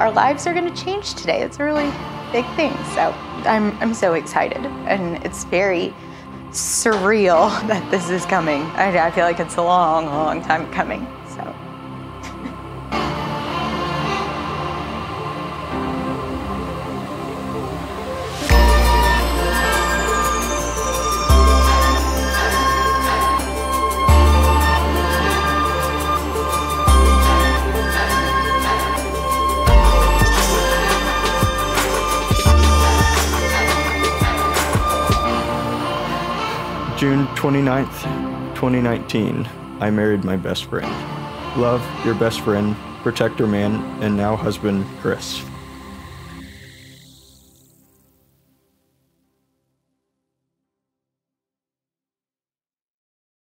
our lives are going to change today. It's a really big thing. So I'm, I'm so excited. And it's very surreal that this is coming. I, I feel like it's a long, long time coming. June 29th, 2019, I married my best friend. Love, your best friend, protector man, and now husband, Chris.